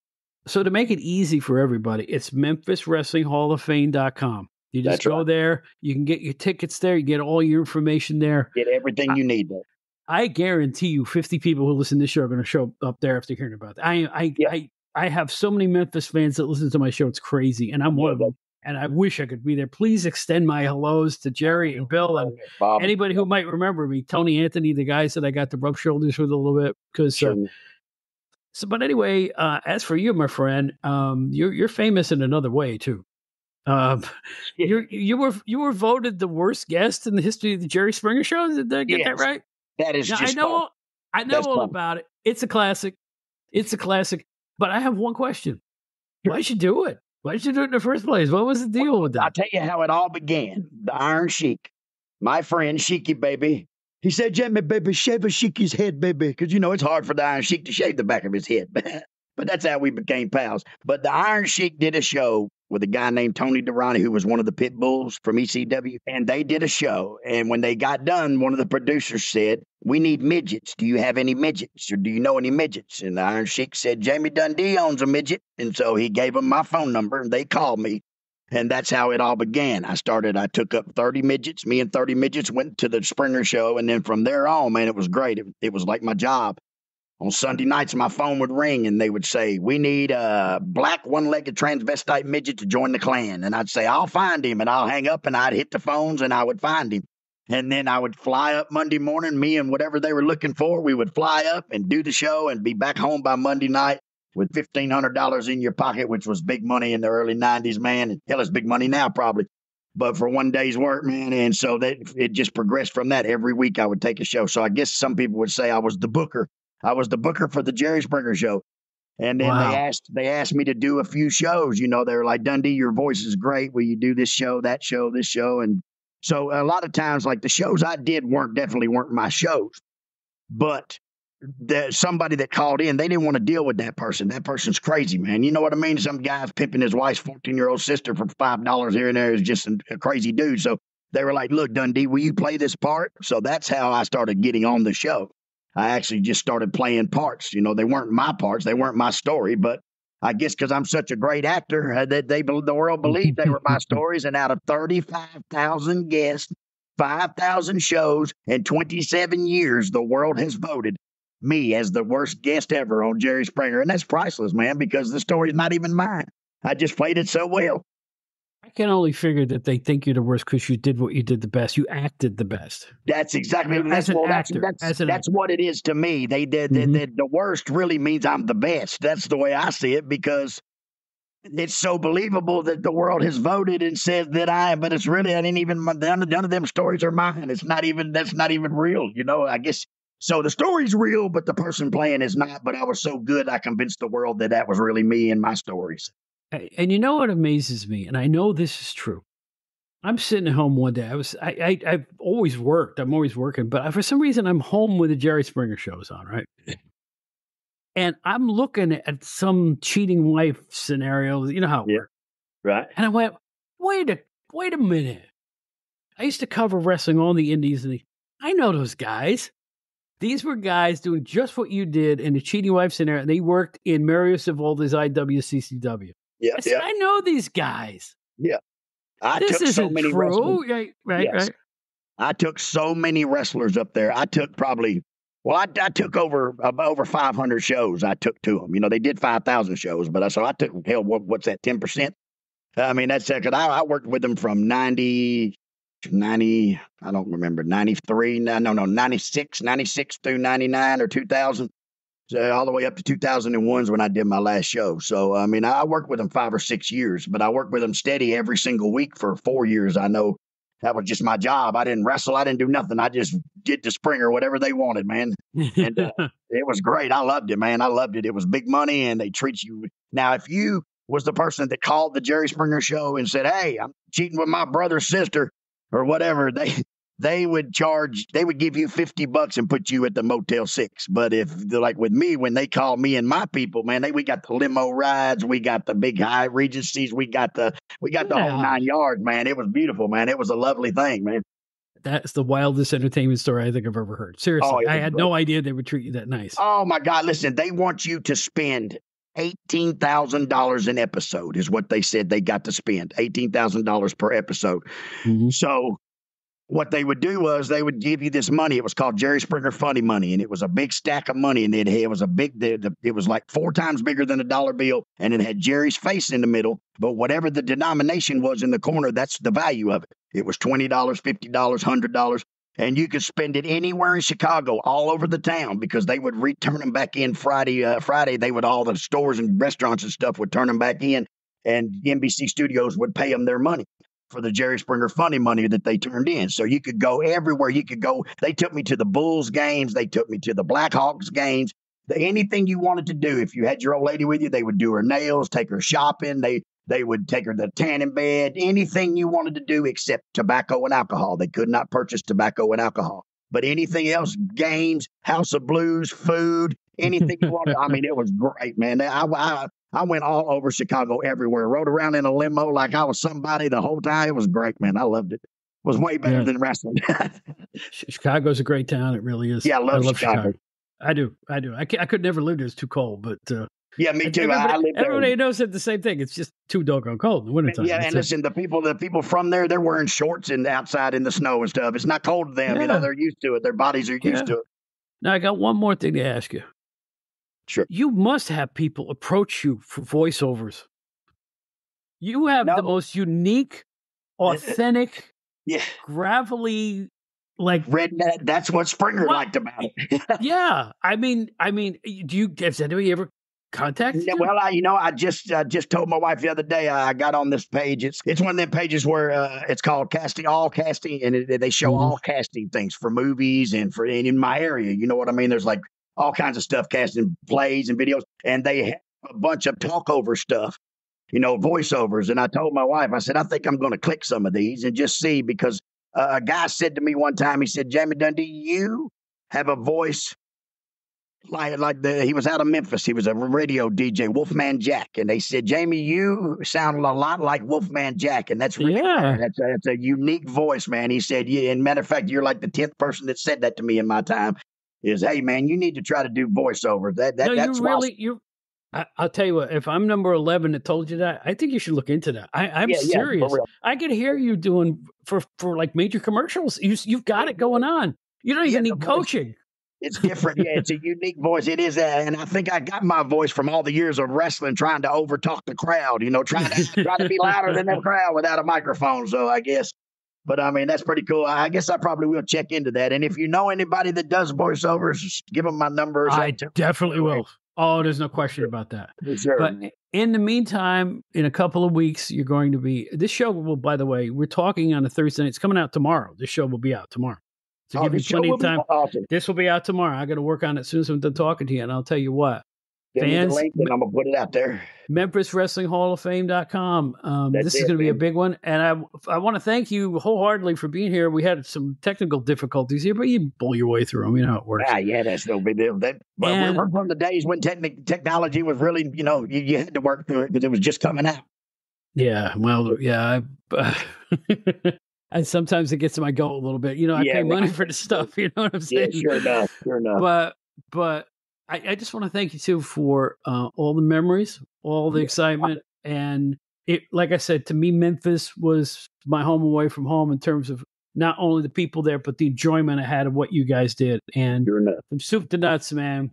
Speaker 1: So to make it easy for everybody, it's Memphis Wrestling Hall of Fame.com. You just That's go right. there. You can get your tickets there. You get all your information there.
Speaker 3: Get everything you need there.
Speaker 1: I guarantee you, fifty people who listen to this show are going to show up there after hearing about that. I, I, yeah. I, I have so many Memphis fans that listen to my show. It's crazy, and I'm one of them. And I wish I could be there. Please extend my hellos to Jerry and Bill and Bob. anybody who might remember me. Tony Anthony, the guys that I got to rub shoulders with a little bit, because. Sure. Uh, so, but anyway, uh, as for you, my friend, um, you're you're famous in another way too. Um, you you were you were voted the worst guest in the history of the Jerry Springer Show. Did I get yes. that right?
Speaker 3: That is now,
Speaker 1: I know all, I know all about it. It's a classic. It's a classic. But I have one question. Why'd you do it? Why'd you do it in the first place? What was the deal with that?
Speaker 3: I'll tell you how it all began. The Iron Sheik, my friend Sheiky, baby. He said, Jimmy, baby, shave a Sheiky's head, baby. Because, you know, it's hard for the Iron Sheik to shave the back of his head. but that's how we became pals. But the Iron Sheik did a show with a guy named Tony Durante, who was one of the pit bulls from ECW. And they did a show. And when they got done, one of the producers said, We need midgets. Do you have any midgets? Or do you know any midgets? And the Iron Sheik said, Jamie Dundee owns a midget. And so he gave them my phone number and they called me. And that's how it all began. I started, I took up 30 midgets. Me and 30 midgets went to the Springer show. And then from there on, man, it was great. It, it was like my job on Sunday nights, my phone would ring and they would say, We need a black one legged transvestite midget to join the clan. And I'd say, I'll find him. And I'll hang up and I'd hit the phones and I would find him. And then I would fly up Monday morning, me and whatever they were looking for, we would fly up and do the show and be back home by Monday night with $1,500 in your pocket, which was big money in the early 90s, man. And hell, it's big money now, probably. But for one day's work, man. And so that it just progressed from that. Every week I would take a show. So I guess some people would say I was the booker I was the booker for the Jerry Springer show. And then wow. they asked they asked me to do a few shows. You know, they were like, Dundee, your voice is great. Will you do this show, that show, this show? And so a lot of times, like the shows I did weren't definitely weren't my shows. But the somebody that called in, they didn't want to deal with that person. That person's crazy, man. You know what I mean? Some guy's pimping his wife's 14 year old sister for five dollars here and there is just a crazy dude. So they were like, Look, Dundee, will you play this part? So that's how I started getting on the show. I actually just started playing parts. You know, they weren't my parts, they weren't my story, but I guess because I'm such a great actor, uh, that they, the world believed they were my stories. And out of 35,000 guests, 5,000 shows, and 27 years, the world has voted me as the worst guest ever on Jerry Springer. And that's priceless, man, because the story's not even mine. I just played it so well.
Speaker 1: I can only figure that they think you're the worst because you did what you did the best. You acted the best.
Speaker 3: That's exactly that's, well, actor, that's, that's, that's what it is to me. They did mm-hmm. the, the worst really means I'm the best. That's the way I see it because it's so believable that the world has voted and said that I am, but it's really I didn't even none, none of them stories are mine. It's not even that's not even real. You know, I guess so. The story's real, but the person playing is not. But I was so good, I convinced the world that that was really me and my stories.
Speaker 1: And you know what amazes me, and I know this is true. I'm sitting at home one day. I was I, I have always worked. I'm always working, but for some reason I'm home with the Jerry Springer shows on, right? and I'm looking at some cheating wife scenario. You know how it yeah. works,
Speaker 3: right?
Speaker 1: And I went, wait a wait a minute. I used to cover wrestling on the Indies, and the, I know those guys. These were guys doing just what you did in the cheating wife scenario. They worked in Mario Savoldi's IWCCW.
Speaker 3: Yeah, I,
Speaker 1: said,
Speaker 3: yeah.
Speaker 1: I know these guys.
Speaker 3: Yeah, I
Speaker 1: this
Speaker 3: took so many
Speaker 1: true.
Speaker 3: wrestlers.
Speaker 1: Right, right, yes. right.
Speaker 3: I took so many wrestlers up there. I took probably well, I, I took over uh, over 500 shows. I took to them. You know, they did 5,000 shows, but I so I took hell. What, what's that? 10 percent. I mean, that's because I, I worked with them from 90, 90, I don't remember, 93, no, no, no, 96, 96 through 99 or 2000. So all the way up to 2001 is when I did my last show. So I mean, I worked with them five or six years, but I worked with them steady every single week for four years. I know that was just my job. I didn't wrestle. I didn't do nothing. I just did the Springer, whatever they wanted, man. And uh, it was great. I loved it, man. I loved it. It was big money, and they treat you. Now, if you was the person that called the Jerry Springer show and said, "Hey, I'm cheating with my brother's sister," or whatever, they they would charge they would give you 50 bucks and put you at the motel 6 but if like with me when they call me and my people man they we got the limo rides we got the big high regencies we got the we got the whole nine yards man it was beautiful man it was a lovely thing man
Speaker 1: that's the wildest entertainment story I think I've ever heard. Seriously, oh, I had great. no idea they would treat you that nice.
Speaker 3: Oh my God! Listen, they want you to spend eighteen thousand dollars an episode is what they said they got to spend eighteen thousand dollars per episode. Mm-hmm. So what they would do was they would give you this money. It was called Jerry Springer Funny Money, and it was a big stack of money, and it, it was a big. It was like four times bigger than a dollar bill, and it had Jerry's face in the middle. But whatever the denomination was in the corner, that's the value of it. It was twenty dollars, fifty dollars, hundred dollars, and you could spend it anywhere in Chicago, all over the town, because they would return them back in Friday. Uh, Friday, they would all the stores and restaurants and stuff would turn them back in, and NBC Studios would pay them their money for the Jerry Springer funny money that they turned in. So you could go everywhere. You could go. They took me to the Bulls games. They took me to the Blackhawks games. Anything you wanted to do, if you had your old lady with you, they would do her nails, take her shopping. They they would take her to the tanning bed. Anything you wanted to do except tobacco and alcohol. They could not purchase tobacco and alcohol. But anything else, games, House of Blues, food, anything you wanted. I mean, it was great, man. I, I, I went all over Chicago everywhere, rode around in a limo like I was somebody the whole time. It was great, man. I loved it. It was way better yeah. than wrestling.
Speaker 1: Chicago's a great town. It really is.
Speaker 3: Yeah, I love, I love Chicago. Chicago.
Speaker 1: I do. I do. I, I could never live there. It's too cold, but uh,
Speaker 3: yeah, me too. Everybody, I live
Speaker 1: there. Everybody knows it the same thing. It's just too doggone cold in the wintertime.
Speaker 3: Yeah, and listen, the people, the people from there, they're wearing shorts and outside in the snow and stuff. It's not cold to them. Yeah. You know, they're used to it. Their bodies are used yeah. to it.
Speaker 1: Now I got one more thing to ask you.
Speaker 3: Sure.
Speaker 1: You must have people approach you for voiceovers. You have no. the most unique, authentic,
Speaker 3: yeah,
Speaker 1: gravelly, like
Speaker 3: red. That's what Springer well, liked about it.
Speaker 1: yeah, I mean, I mean, do you has anybody ever contacted?
Speaker 3: Yeah, well, I you know I just uh, just told my wife the other day I got on this page. It's it's one of them pages where uh, it's called casting all casting, and it, they show mm-hmm. all casting things for movies and for and in my area. You know what I mean? There's like all kinds of stuff, casting plays and videos, and they have a bunch of talkover stuff, you know, voiceovers. And I told my wife, I said, I think I'm going to click some of these and just see because uh, a guy said to me one time, he said, Jamie Dundee, you have a voice like like the he was out of Memphis. He was a radio DJ, Wolfman Jack, and they said, Jamie, you sound a lot like Wolfman Jack, and that's really, yeah, that's a, that's a unique voice, man. He said, yeah, and matter of fact, you're like the tenth person that said that to me in my time is, hey man, you need to try to do voiceover. That that
Speaker 1: no,
Speaker 3: that's
Speaker 1: you really you. I, will tell you what. If I'm number eleven that told you that, I think you should look into that. I, am yeah, serious. Yeah, I could hear you doing for for like major commercials. You you've got it going on. You don't even yeah, need coaching.
Speaker 3: It's different. yeah, it's a unique voice. It is, uh, and I think I got my voice from all the years of wrestling, trying to overtalk the crowd. You know, trying to trying to be louder than the crowd without a microphone. So I guess but I mean, that's pretty cool. I guess I probably will check into that. And if you know anybody that does voiceovers, give them my number.
Speaker 1: I definitely will. Oh, there's no question about that.
Speaker 3: Sure.
Speaker 1: But in the meantime, in a couple of weeks, you're going to be. This show will, by the way, we're talking on a Thursday. It's coming out tomorrow. This show will be out tomorrow. So oh, give you plenty of time. Awesome. This will be out tomorrow. I got to work on it as soon as I'm done talking to you. And I'll tell you what,
Speaker 3: fans, link and I'm gonna put it out there.
Speaker 1: Memphis Wrestling Hall of Fame.com. Um, this is going to be a big one. And I, I want to thank you wholeheartedly for being here. We had some technical difficulties here, but you pull your way through them. You know how it works.
Speaker 3: Ah, yeah, that's no big deal. That, but and, we're from the days when techni- technology was really, you know, you, you had to work through it because it was just coming out.
Speaker 1: Yeah. Well, yeah. I, and sometimes it gets to my goat a little bit. You know, I yeah, pay money for the stuff. You know what I'm saying?
Speaker 3: Yeah, sure enough. Sure enough.
Speaker 1: But, but I, I just want to thank you too for uh, all the memories, all the excitement, and it. Like I said, to me, Memphis was my home away from home in terms of not only the people there, but the enjoyment I had of what you guys did. And from soup to nuts, man,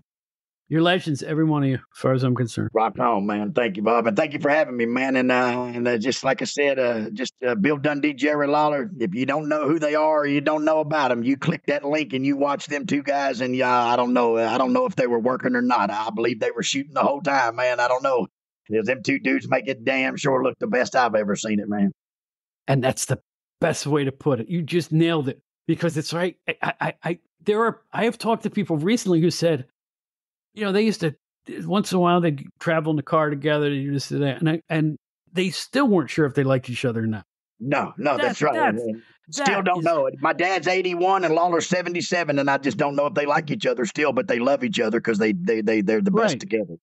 Speaker 1: You're legends, every one of you, as far as I'm concerned.
Speaker 3: Rock on, man. Thank you, Bob, and thank you for having me, man. And uh, and uh, just like I said, uh, just uh, Bill Dundee, Jerry Lawler. If you don't know who they are, or you don't know about them, you click that link and you watch them two guys. And yeah, I don't know, I don't know if they were working or not. I believe they were shooting the whole time, man. I don't know. Because them two dudes make it damn sure look the best I've ever seen it, man.
Speaker 1: And that's the best way to put it. You just nailed it because it's right. I, I, I there are. I have talked to people recently who said, you know, they used to eh, once in a while they travel in the car together. You just that, and I, and they still weren't sure if they liked each other or not.
Speaker 3: No, no, that's, that's right. That's, still don't is, know it. My dad's eighty-one and Lawler's seventy-seven, and I just don't know if they like each other still, but they love each other because they they they they're the best right. together.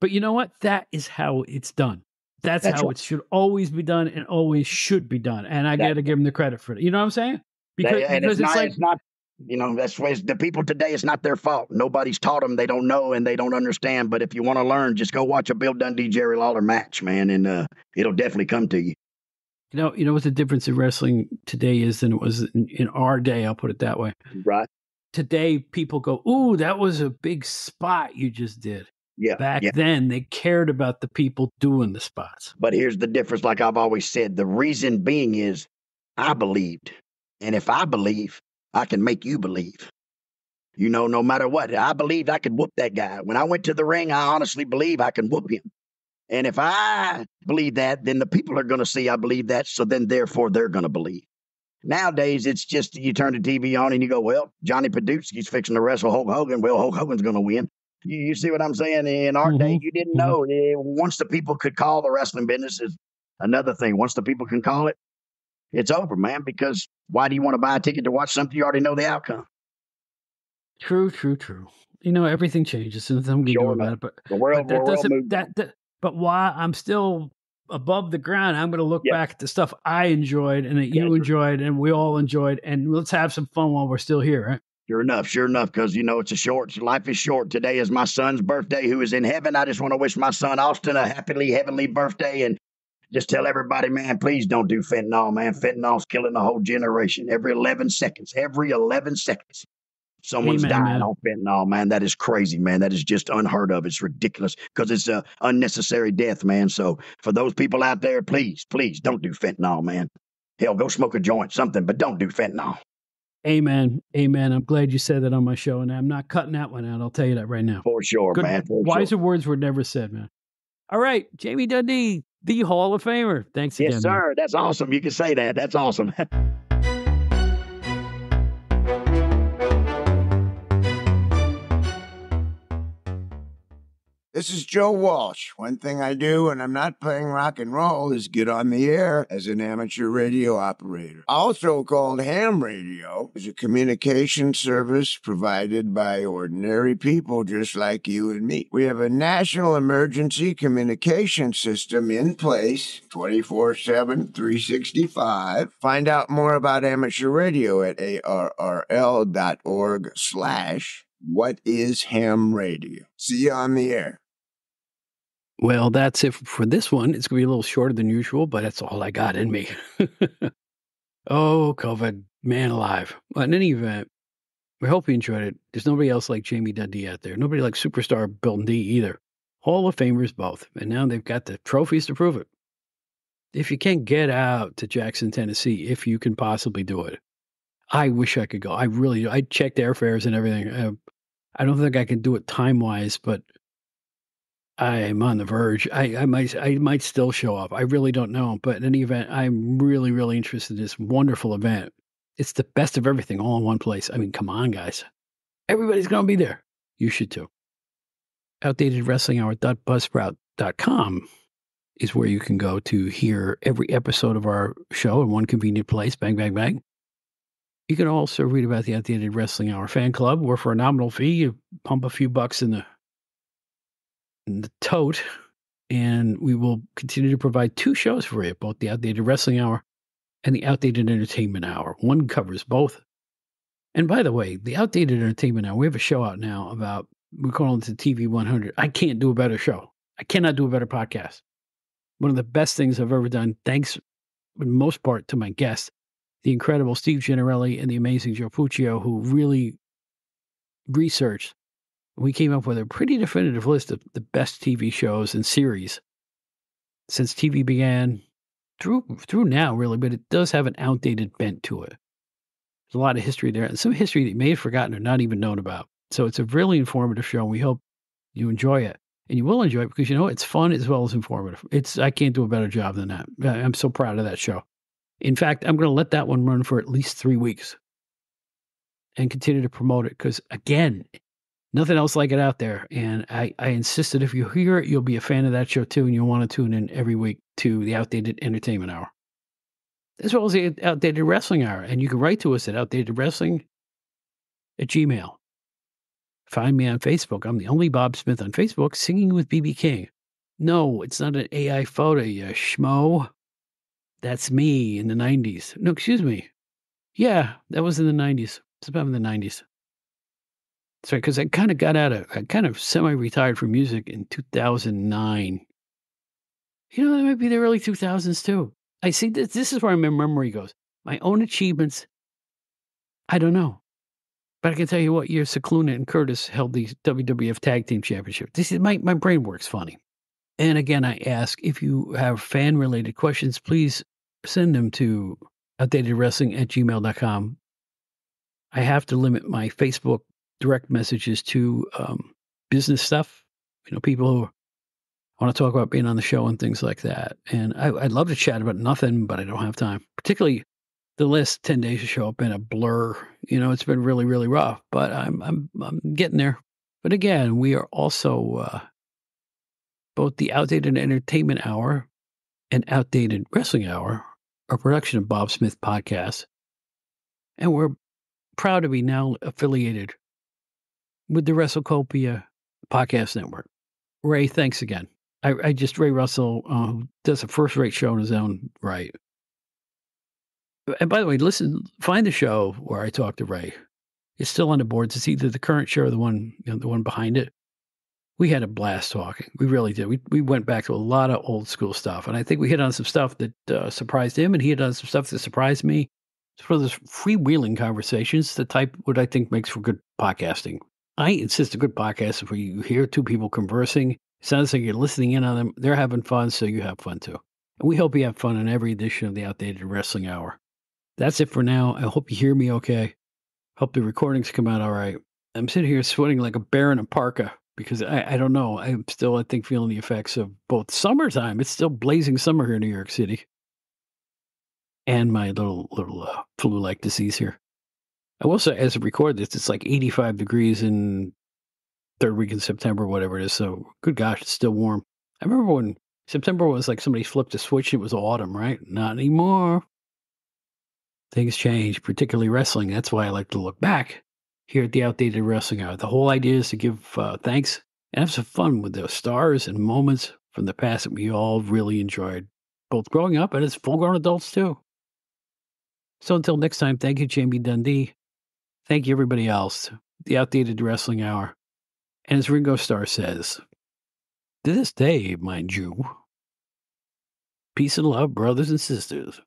Speaker 1: But you know what? That is how it's done. That's, That's how right. it should always be done and always should be done. And I got to give them the credit for it. You know what I'm saying?
Speaker 3: Because, that, because it's, it's, not, like, it's not, you know, that's why the people today, it's not their fault. Nobody's taught them. They don't know and they don't understand. But if you want to learn, just go watch a Bill Dundee, Jerry Lawler match, man, and uh, it'll definitely come to you.
Speaker 1: You know, you know what the difference in wrestling today is than it was in, in our day. I'll put it that way.
Speaker 3: Right.
Speaker 1: Today, people go, "Ooh, that was a big spot you just did."
Speaker 3: Yeah.
Speaker 1: Back
Speaker 3: yeah.
Speaker 1: then, they cared about the people doing the spots.
Speaker 3: But here's the difference, like I've always said the reason being is I believed. And if I believe, I can make you believe. You know, no matter what, I believed I could whoop that guy. When I went to the ring, I honestly believe I can whoop him. And if I believe that, then the people are going to see I believe that. So then, therefore, they're going to believe. Nowadays, it's just you turn the TV on and you go, well, Johnny Podusky's fixing to wrestle Hulk Hogan. Well, Hulk Hogan's going to win. You, you see what I'm saying? In our mm-hmm. day, you didn't mm-hmm. know. Eh, once the people could call the wrestling business is another thing. Once the people can call it, it's over, man. Because why do you want to buy a ticket to watch something you already know the outcome?
Speaker 1: True, true, true. You know, everything changes, and something sure, about it. But
Speaker 3: the world,
Speaker 1: but that
Speaker 3: doesn't.
Speaker 1: World that, that, but why I'm still above the ground, I'm going to look back at the stuff I enjoyed and that you enjoyed, and we all enjoyed, and let's have some fun while we're still here, right?
Speaker 3: Sure enough, sure enough, because you know it's a short life is short. Today is my son's birthday, who is in heaven. I just want to wish my son Austin a happily heavenly birthday, and just tell everybody, man, please don't do fentanyl, man. Fentanyl's killing the whole generation. Every eleven seconds, every eleven seconds, someone's Amen, dying man. on fentanyl, man. That is crazy, man. That is just unheard of. It's ridiculous because it's a unnecessary death, man. So for those people out there, please, please don't do fentanyl, man. Hell, go smoke a joint, something, but don't do fentanyl.
Speaker 1: Amen. Amen. I'm glad you said that on my show, and I'm not cutting that one out. I'll tell you that right now.
Speaker 3: For sure, Good, man. For
Speaker 1: wiser
Speaker 3: sure.
Speaker 1: words were never said, man. All right, Jamie Dundee, the Hall of Famer. Thanks again.
Speaker 3: Yes, sir. Man. That's awesome. You can say that. That's awesome.
Speaker 4: This is Joe Walsh. One thing I do when I'm not playing rock and roll is get on the air as an amateur radio operator. Also called ham radio is a communication service provided by ordinary people just like you and me. We have a national emergency communication system in place 24-7, 365. Find out more about amateur radio at arrl.org slash what is ham radio. See you on the air.
Speaker 1: Well, that's it for this one. It's going to be a little shorter than usual, but that's all I got in me. oh, COVID, man alive. Well, in any event, we hope you enjoyed it. There's nobody else like Jamie Dundee out there. Nobody like superstar Bill Dundee either. Hall of Famers both. And now they've got the trophies to prove it. If you can't get out to Jackson, Tennessee, if you can possibly do it, I wish I could go. I really, I checked airfares and everything. Uh, I don't think I can do it time wise, but I'm on the verge. I, I might I might still show up. I really don't know. But in any event, I'm really, really interested in this wonderful event. It's the best of everything all in one place. I mean, come on, guys. Everybody's gonna be there. You should too. OutdatedWrestlingHour.buzzsprout.com is where you can go to hear every episode of our show in one convenient place. Bang, bang, bang. You can also read about the Outdated Wrestling Hour fan club, where for a nominal fee, you pump a few bucks in the the tote, and we will continue to provide two shows for you, both the Outdated Wrestling Hour and the Outdated Entertainment Hour. One covers both. And by the way, the Outdated Entertainment Hour, we have a show out now about, we call it the TV 100. I can't do a better show. I cannot do a better podcast. One of the best things I've ever done, thanks in most part to my guests, the incredible Steve Gennarelli and the amazing Joe Puccio, who really researched We came up with a pretty definitive list of the best TV shows and series since TV began through through now, really, but it does have an outdated bent to it. There's a lot of history there, and some history that you may have forgotten or not even known about. So it's a really informative show, and we hope you enjoy it. And you will enjoy it because you know it's fun as well as informative. It's I can't do a better job than that. I'm so proud of that show. In fact, I'm going to let that one run for at least three weeks and continue to promote it because again, nothing else like it out there. And I, I insist that if you hear it, you'll be a fan of that show too, and you'll want to tune in every week to the Outdated Entertainment Hour, as well as the Outdated Wrestling Hour. And you can write to us at Outdated Wrestling at Gmail. Find me on Facebook. I'm the only Bob Smith on Facebook singing with BB King. No, it's not an AI photo, you schmo. That's me in the 90s. No, excuse me. Yeah, that was in the 90s. It's about in the 90s. Right, because I kind of got out of, I kind of semi retired from music in 2009. You know, that might be the early 2000s too. I see this, this is where my memory goes. My own achievements, I don't know. But I can tell you what year Scicluna and Curtis held the WWF Tag Team Championship. This is my, my brain works funny. And again, I ask if you have fan related questions, please send them to outdatedwrestling at gmail.com. I have to limit my Facebook direct messages to um, business stuff, you know, people who want to talk about being on the show and things like that. And I, would love to chat about nothing, but I don't have time, particularly the last 10 days of show have been a blur. You know, it's been really, really rough, but I'm, I'm, I'm getting there. But again, we are also uh, both the Outdated Entertainment Hour and Outdated Wrestling Hour, a production of Bob Smith Podcast. And we're proud to be now affiliated with the WrestleCopia Podcast Network. Ray, thanks again. I, I just, Ray Russell uh, does a first rate show in his own right and by the way, listen, find the show where I talk to Ray. It's still on the boards. It's either the current show or the one, you know, the one behind it. We had a blast talking. We really did. We we went back to a lot of old school stuff, and I think we hit on some stuff that uh, surprised him, and he hit on some stuff that surprised me. It's one of those freewheeling conversations, the type what I think makes for good podcasting. I insist a good podcast where you hear two people conversing. It sounds like you're listening in on them. They're having fun, so you have fun too. And we hope you have fun in every edition of the Outdated Wrestling Hour. That's it for now. I hope you hear me okay. Hope the recordings come out all right. I'm sitting here sweating like a bear in a parka because I, I don't know. I'm still, I think, feeling the effects of both summertime. It's still blazing summer here in New York City, and my little little uh, flu-like disease here. I will say, as I record this, it's like 85 degrees in third week in September, whatever it is. So, good gosh, it's still warm. I remember when September was like somebody flipped a switch. It was autumn, right? Not anymore things change, particularly wrestling. That's why I like to look back here at the Outdated Wrestling Hour. The whole idea is to give uh, thanks and have some fun with those stars and moments from the past that we all really enjoyed, both growing up and as full grown adults, too. So until next time, thank you, Jamie Dundee. Thank you, everybody else. The Outdated Wrestling Hour. And as Ringo Starr says, to this day, mind you, peace and love, brothers and sisters.